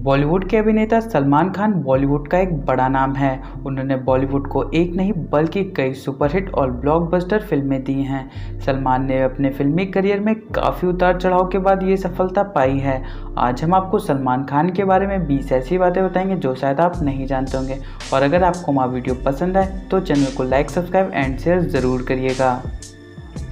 बॉलीवुड के अभिनेता सलमान खान बॉलीवुड का एक बड़ा नाम है। उन्होंने बॉलीवुड को एक नहीं, बल्कि कई सुपरहिट और ब्लॉकबस्टर फ़िल्में दी हैं। सलमान ने अपने फिल्मी करियर में काफ़ी उतार चढ़ाव के बाद ये सफलता पाई है। आज हम आपको सलमान खान के बारे में बीस ऐसी बातें बताएँगे जो शायद आप नहीं जानते होंगे। और अगर आपको हमारा वीडियो पसंद आए तो चैनल को लाइक सब्सक्राइब एंड शेयर ज़रूर करिएगा।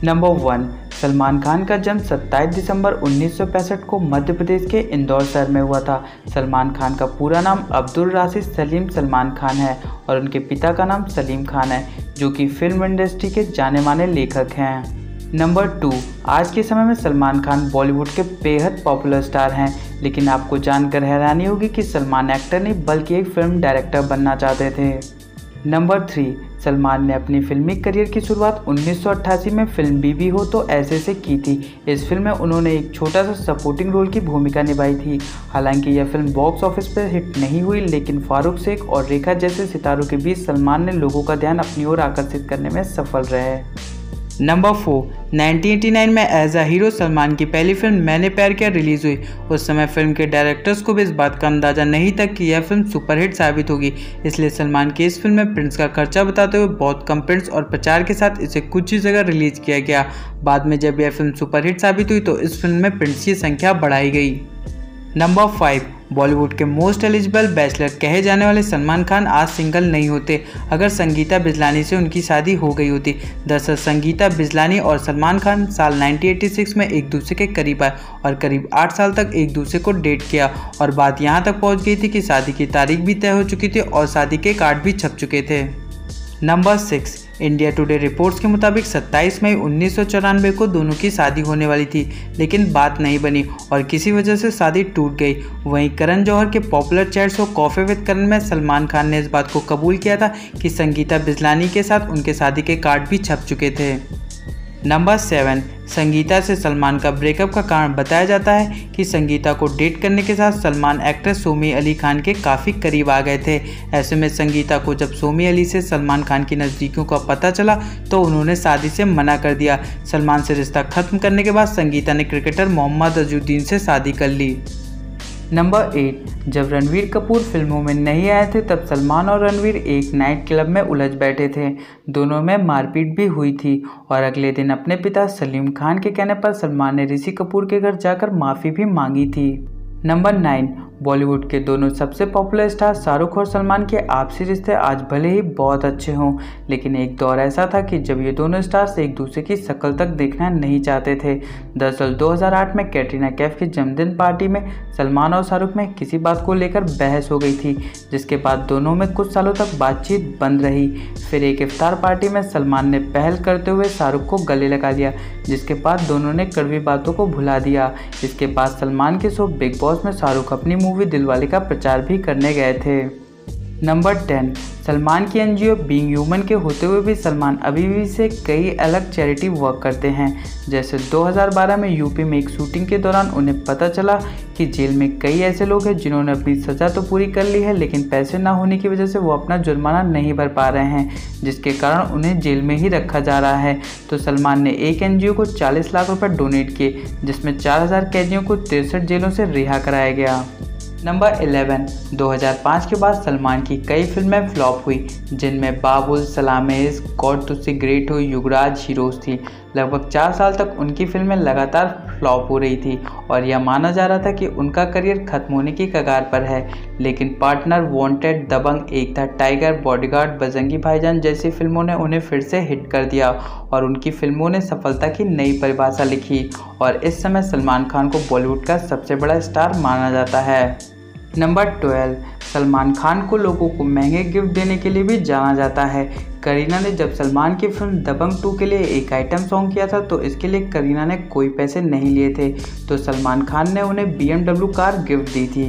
नंबर वन सलमान खान का जन्म 27 दिसंबर 1965 को मध्य प्रदेश के इंदौर शहर में हुआ था। सलमान खान का पूरा नाम अब्दुल राशिद सलीम सलमान खान है और उनके पिता का नाम सलीम खान है, जो कि फ़िल्म इंडस्ट्री के जाने माने लेखक हैं। नंबर टू आज के समय में सलमान खान बॉलीवुड के बेहद पॉपुलर स्टार हैं, लेकिन आपको जानकर हैरानी होगी कि सलमान एक्टर नहीं, बल्कि एक फ़िल्म डायरेक्टर बनना चाहते थे। नंबर थ्री सलमान ने अपनी फिल्मी करियर की शुरुआत 1988 में फ़िल्म बीबी हो तो ऐसे से की थी। इस फ़िल्म में उन्होंने एक छोटा सा सपोर्टिंग रोल की भूमिका निभाई थी। हालाँकि यह फ़िल्म बॉक्स ऑफ़िस पर हिट नहीं हुई, लेकिन फारूक शेख और रेखा जैसे सितारों के बीच सलमान ने लोगों का ध्यान अपनी ओर आकर्षित करने में सफल रहे। नंबर फोर 1989 में एज अ हीरो सलमान की पहली फ़िल्म मैंने प्यार किया रिलीज़ हुई। उस समय फ़िल्म के डायरेक्टर्स को भी इस बात का अंदाज़ा नहीं था कि यह फ़िल्म सुपरहिट साबित होगी। इसलिए सलमान की इस फ़िल्म में प्रिंट्स का खर्चा बताते हुए बहुत कम प्रिंट्स और प्रचार के साथ इसे कुछ ही जगह रिलीज़ किया गया। बाद में जब यह फ़िल्म सुपरहिट साबित हुई तो इस फ़िल्म में प्रिंट्स की संख्या बढ़ाई गई। नंबर फाइव बॉलीवुड के मोस्ट एलिजिबल बैचलर कहे जाने वाले सलमान खान आज सिंगल नहीं होते, अगर संगीता बिजलानी से उनकी शादी हो गई होती। दरअसल संगीता बिजलानी और सलमान खान साल 1986 में एक दूसरे के करीब आए और करीब आठ साल तक एक दूसरे को डेट किया और बात यहाँ तक पहुँच गई थी कि शादी की तारीख भी तय हो चुकी थी और शादी के कार्ड भी छप चुके थे। Number six India Today reports के मुताबिक 27 मई उन्नीस सौ चौरानबे को दोनों की शादी होने वाली थी, लेकिन बात नहीं बनी और किसी वजह से शादी टूट गई। वहीं करण जौहर के popular chat show coffee with Karan में सलमान खान ने इस बात को कबूल किया था कि संगीता बिजलानी के साथ उनके शादी के कार्ड भी छप चुके थे। नंबर सेवन, संगीता से सलमान का ब्रेकअप का कारण बताया जाता है कि संगीता को डेट करने के साथ सलमान एक्ट्रेस सोमी अली खान के काफ़ी करीब आ गए थे। ऐसे में संगीता को जब सोमी अली से सलमान खान की नज़दीकियों का पता चला तो उन्होंने शादी से मना कर दिया। सलमान से रिश्ता खत्म करने के बाद संगीता ने क्रिकेटर मोहम्मद अजुद्दीन से शादी कर ली। नंबर एट जब रणवीर कपूर फ़िल्मों में नहीं आए थे, तब सलमान और रणवीर एक नाइट क्लब में उलझ बैठे थे। दोनों में मारपीट भी हुई थी और अगले दिन अपने पिता सलीम खान के कहने पर सलमान ने ऋषि कपूर के घर जाकर माफ़ी भी मांगी थी। नंबर नाइन, बॉलीवुड के दोनों सबसे पॉपुलर स्टार शाहरुख और सलमान के आपसी रिश्ते आज भले ही बहुत अच्छे हों, लेकिन एक दौर ऐसा था कि जब ये दोनों स्टार्स एक दूसरे की शक्ल तक देखना नहीं चाहते थे। दरअसल 2008 में कैटरीना कैफ की जन्मदिन पार्टी में सलमान और शाहरुख में किसी बात को लेकर बहस हो गई थी, जिसके बाद दोनों में कुछ सालों तक बातचीत बंद रही। फिर एक इफ्तार पार्टी में सलमान ने पहल करते हुए शाहरुख को गले लगा लिया जिसके बाद दोनों ने कड़वी बातों को भुला दिया। इसके बाद सलमान के शो बिग बॉस में शाहरुख अपनी मूवी दिलवाले का प्रचार भी करने गए थे। नंबर टेन सलमान की एनजीओ बीइंग ह्यूमन के होते हुए भी सलमान अभी भी से कई अलग चैरिटी वर्क करते हैं। जैसे 2012 में यूपी में एक शूटिंग के दौरान उन्हें पता चला कि जेल में कई ऐसे लोग हैं जिन्होंने अपनी सज़ा तो पूरी कर ली है, लेकिन पैसे ना होने की वजह से वो अपना जुर्माना नहीं भर पा रहे हैं, जिसके कारण उन्हें जेल में ही रखा जा रहा है। तो सलमान ने एक एनजीओ को चालीस लाख रुपये डोनेट किए, जिसमें चार हज़ार कैदियों को तिरसठ जेलों से रिहा कराया गया। नंबर 11 2005 के बाद सलमान की कई फ़िल्में फ्लॉप हुई, जिनमें बाबुल सलामेज गॉड सी ग्रेट हो, युगराज, हीरोज थी। लगभग चार साल तक उनकी फ़िल्में लगातार फ्लॉप हो रही थी और यह माना जा रहा था कि उनका करियर खत्म होने की कगार पर है। लेकिन पार्टनर वांटेड दबंग एक था, टाइगर, बॉडीगार्ड, बजंगी भाईजान जैसी फ़िल्मों ने उन्हें फिर से हिट कर दिया और उनकी फ़िल्मों ने सफलता की नई परिभाषा लिखी और इस समय सलमान खान को बॉलीवुड का सबसे बड़ा स्टार माना जाता है। नंबर ट्वेल्व, सलमान खान को लोगों को महँगे गिफ्ट देने के लिए भी जाना जाता है। करीना ने जब सलमान की फ़िल्म दबंग टू के लिए एक आइटम सॉन्ग किया था तो इसके लिए करीना ने कोई पैसे नहीं लिए थे। तो सलमान खान ने उन्हें बीएमडब्ल्यू कार गिफ्ट दी थी।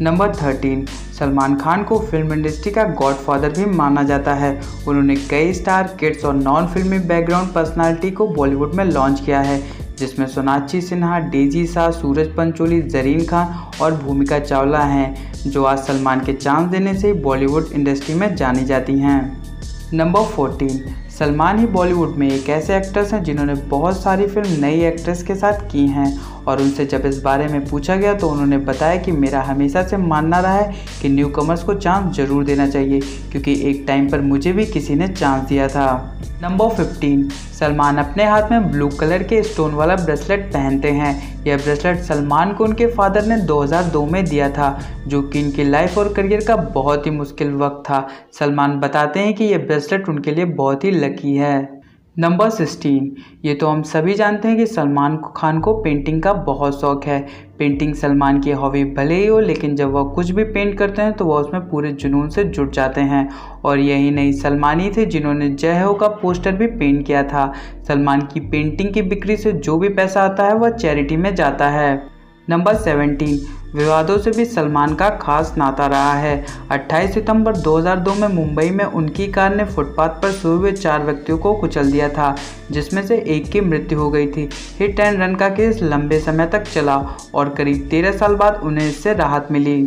नंबर थर्टीन, सलमान खान को फ़िल्म इंडस्ट्री का गॉडफादर भी माना जाता है। उन्होंने कई स्टार, किड्स और नॉन फिल्मी बैकग्राउंड पर्सनालिटी को बॉलीवुड में लॉन्च किया है, जिसमें सोनाक्षी सिन्हा, डेजी शाह सूरज पंचोली, जरीन खान और भूमिका चावला हैं, जो आज सलमान के चांस देने से बॉलीवुड इंडस्ट्री में जानी जाती हैं। नंबर फोर्टीन सलमान ही बॉलीवुड में एक ऐसे एक्टर्स हैं जिन्होंने बहुत सारी फ़िल्म नई एक्ट्रेस के साथ की हैं और उनसे जब इस बारे में पूछा गया तो उन्होंने बताया कि मेरा हमेशा से मानना रहा है कि न्यू कमर्स को चांस ज़रूर देना चाहिए, क्योंकि एक टाइम पर मुझे भी किसी ने चांस दिया था। नंबर 15 सलमान अपने हाथ में ब्लू कलर के स्टोन वाला ब्रेसलेट पहनते हैं। यह ब्रेसलेट सलमान को उनके फादर ने 2002 में दिया था, जो कि इनकी लाइफ और करियर का बहुत ही मुश्किल वक्त था। सलमान बताते हैं कि यह ब्रेसलेट उनके लिए बहुत ही लकी है। नंबर सिक्सटीन ये तो हम सभी जानते हैं कि सलमान खान को पेंटिंग का बहुत शौक है। पेंटिंग सलमान की हॉबी भले ही हो, लेकिन जब वह कुछ भी पेंट करते हैं तो वह उसमें पूरे जुनून से जुट जाते हैं। और यही नहीं, सलमान ही थे जिन्होंने जय हो का पोस्टर भी पेंट किया था। सलमान की पेंटिंग की बिक्री से जो भी पैसा आता है, वह चैरिटी में जाता है। नंबर सेवेंटीन विवादों से भी सलमान का खास नाता रहा है। 28 सितंबर 2002 में मुंबई में उनकी कार ने फुटपाथ पर सोए हुए चार व्यक्तियों को कुचल दिया था, जिसमें से एक की मृत्यु हो गई थी। हिट एंड रन का केस लंबे समय तक चला और करीब तेरह साल बाद उन्हें इससे राहत मिली।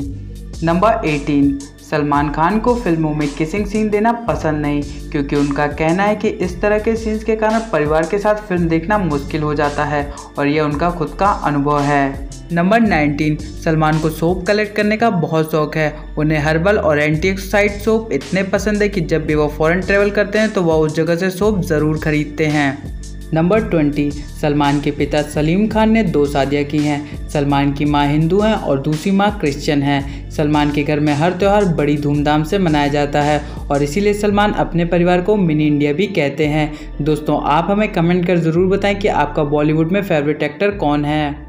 नंबर 18 सलमान खान को फ़िल्मों में किसिंग सीन देना पसंद नहीं, क्योंकि उनका कहना है कि इस तरह के सीन्स के कारण परिवार के साथ फ़िल्म देखना मुश्किल हो जाता है, और यह उनका खुद का अनुभव है। नंबर 19 सलमान को सोप कलेक्ट करने का बहुत शौक है। उन्हें हर्बल और एंटीऑक्साइड सोप इतने पसंद है कि जब भी वो फॉरेन ट्रेवल करते हैं तो वह उस जगह से सोप ज़रूर खरीदते हैं। नंबर ट्वेंटी सलमान के पिता सलीम खान ने दो शादियाँ की हैं। सलमान की माँ हिंदू हैं और दूसरी माँ क्रिश्चियन हैं। सलमान के घर में हर त्यौहार बड़ी धूमधाम से मनाया जाता है और इसीलिए सलमान अपने परिवार को मिनी इंडिया भी कहते हैं। दोस्तों, आप हमें कमेंट कर ज़रूर बताएँ कि आपका बॉलीवुड में फेवरेट एक्टर कौन है।